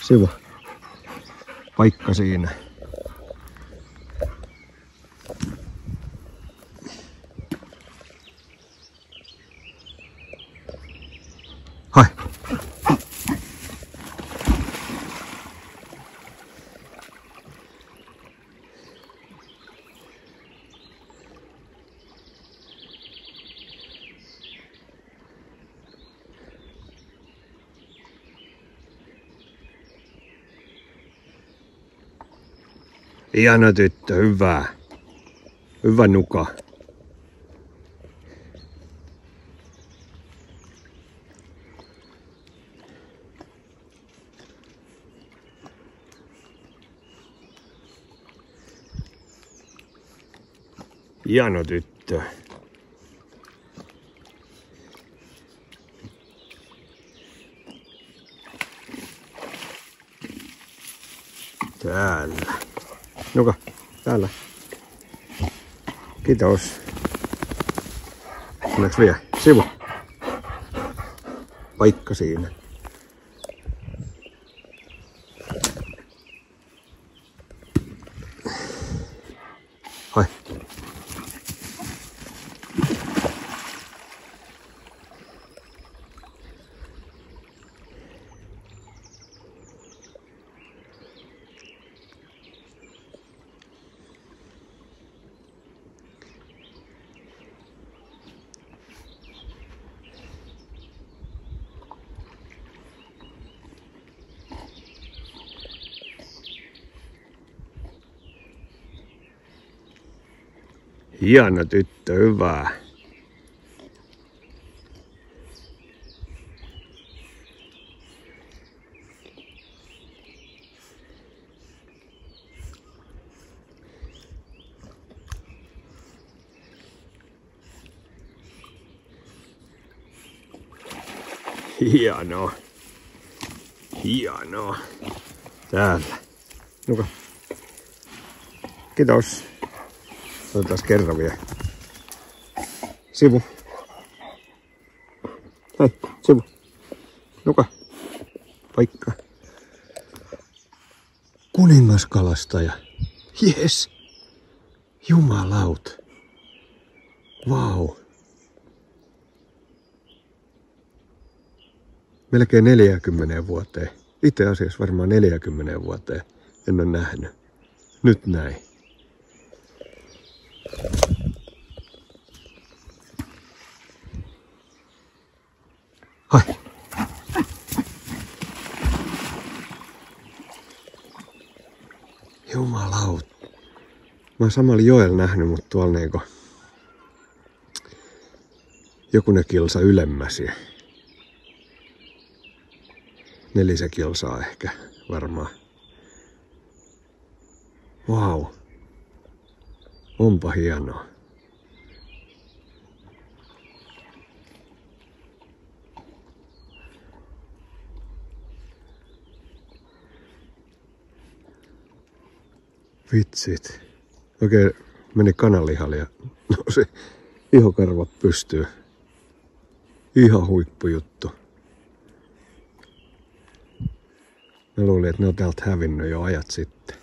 Sivu. Paikka siinä. Ihana tyttö, hyvä. Hyvä nuka. Hieno tyttö. Täällä. Nuka, täällä. Kiitos. Onneksi vielä. Sivu. Paikka siinä. Hieno tyttö, hyvä. Hieno. Hieno. Täällä. Nuka. Kiitos. Otetaan kerran vielä. Sivu. Hei, sivu. Nuka. Paikka. Kuningaskalastaja. Yes. Jumalaut. Vau. Wow. Melkein 40 vuoteen. Itse asiassa varmaan 40 vuoteen en ole nähnyt. Nyt näin. Hai. Jumalaut. Mä oon samalla joella nähnyt, mutta tuolla niinku jokunen kilsa ylemmäsi. Nelisen kilsaa ehkä varmaan. Vau. Wow. Onpa hienoa. Vitsit. Oikein meni kananlihalle ja nousi ihokarvat pystyy. Ihan huippujuttu. Mä luulin, että ne on täältä hävinnyt jo ajat sitten.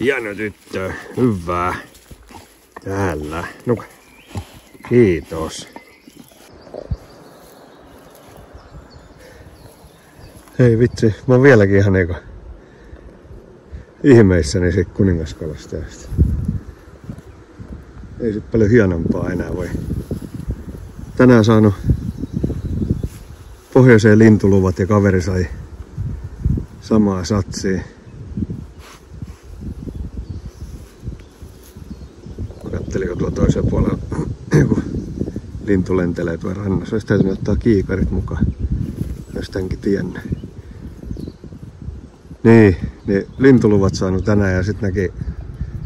Hieno tyttö, hyvää. Täällä. No, kiitos. Hei vitsi, mä oon vieläkin ihan niinku ihmeissäni siitä kuningaskalastajasta. Ei sit paljon hienompaa enää voi. Tänään saanut pohjoiseen lintuluvat ja kaveri sai samaa satsia. Katteliko tuolla toisella puolella lintu lentelee tuolla rannassa. Olisi täytynyt ottaa kiikarit mukaan, jos tämänkin tiennyt. Niin, niin lintuluvat saanut tänään ja sitten näki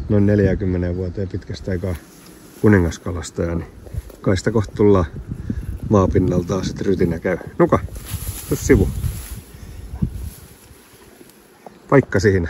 noin 40 vuoteen pitkästä aikaa kuningaskalastaja, niin kai sitä kohta tullaan maapinnalta että rytinä käy. Nuka, tos sivu. Paikka siinä.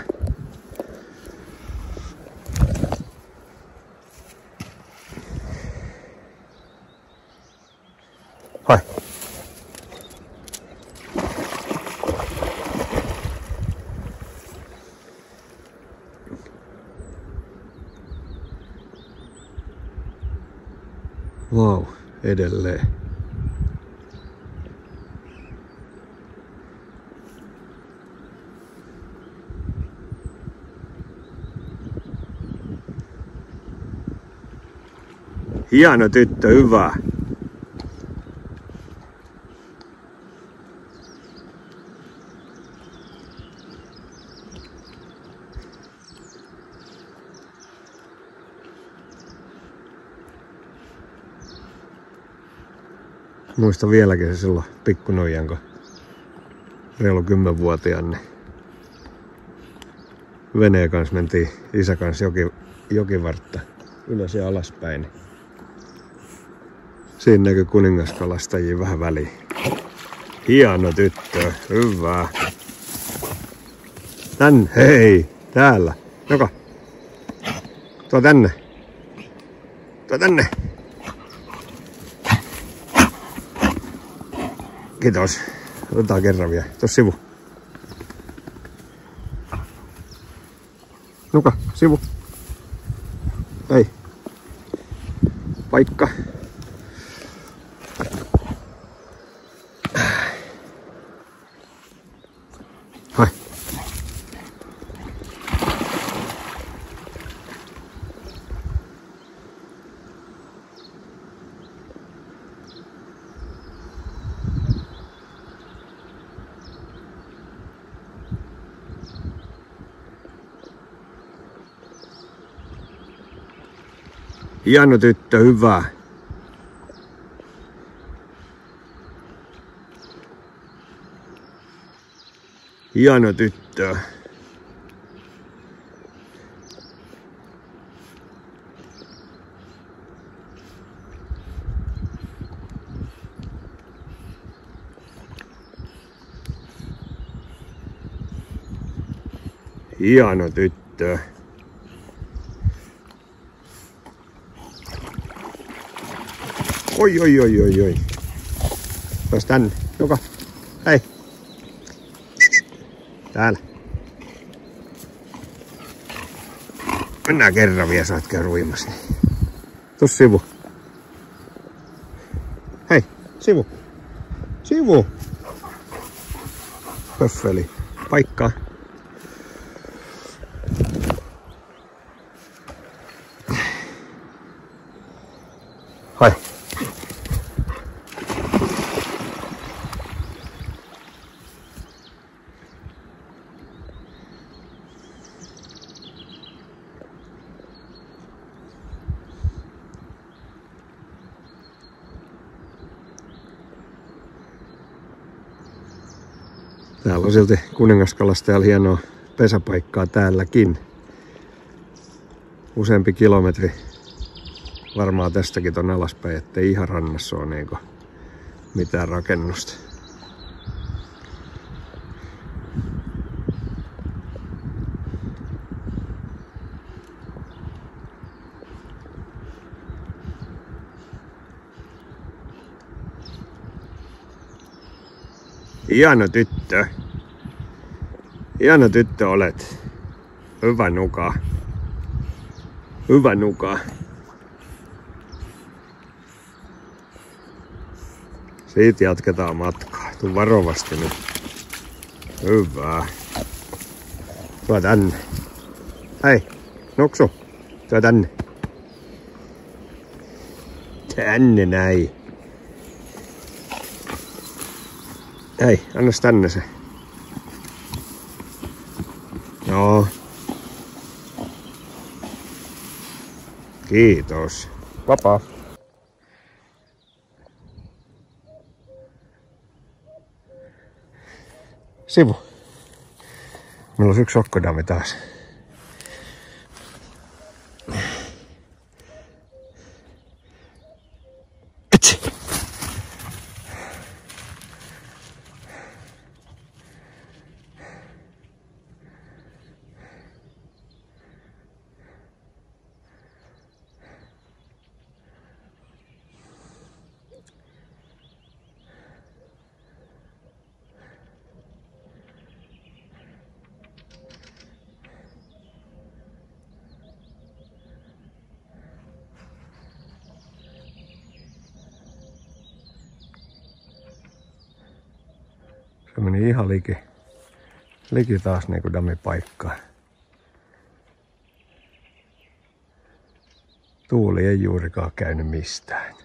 Vau, wow, edelleen. Hieno tyttö, hyvä. Muista vieläkin se silloin pikkunoijan, kun reilu kymmenvuotiaan, niin veneen kanssa mentiin isä kanssa joki, jokivartta ylös ja alaspäin. Siinä näkyy kuningaskalastajia vähän väliin. Hieno tyttö, hyvä. Tän, hei, täällä. Joka. Tuo tänne. Tuo tänne. Kiitos. Otetaan kerran vielä. Tuossa sivu. Nuka, sivu. Ei. Paikka. Hai. Hieno tyttö, hyvä. Hieno tyttö. Hieno tyttö. Oi, oi, oi, oi, oi. Taas tänne. Joka. Hei. Täällä. Mennään kerran vielä, saat käydä uimassa. Tus sivu. Hei, sivu. Sivu. Pöffeli. Paikka. Hai. Täällä on silti kuningaskalastajalla hienoa pesäpaikkaa täälläkin. Useampi kilometri varmaan tästäkin ton alaspäin, ettei ihan rannassa ole niinku mitään rakennusta. Hieno tyttö. Hieno tyttö olet. Hyvä nuka. Hyvä nuka. Siitä jatketaan matkaa. Tuu varovasti nyt. Hyvä. Tuo tänne. Hei, noksu. Tuo tänne. Tänne näin. Hei, anna tänne se. Joo. Kiitos. Vapaa. Sivu. Meillä on yksi sokkodami taas. Se meni ihan liki, liki taas niinku damipaikkaan. Tuuli ei juurikaan käynyt mistään.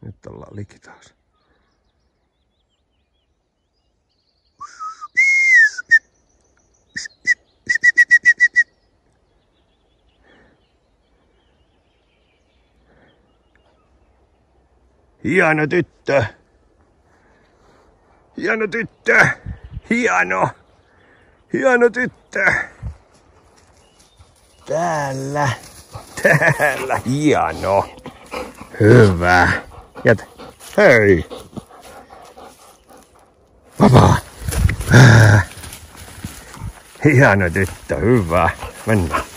Nyt ollaan liki taas. Hieno tyttö. Hieno tyttö. Hieno. Hieno tyttö. Täällä. Täällä. Hieno. Hyvä. Jätä. Hei. Vapaa. Hieno tyttö. Hyvä. Mennään.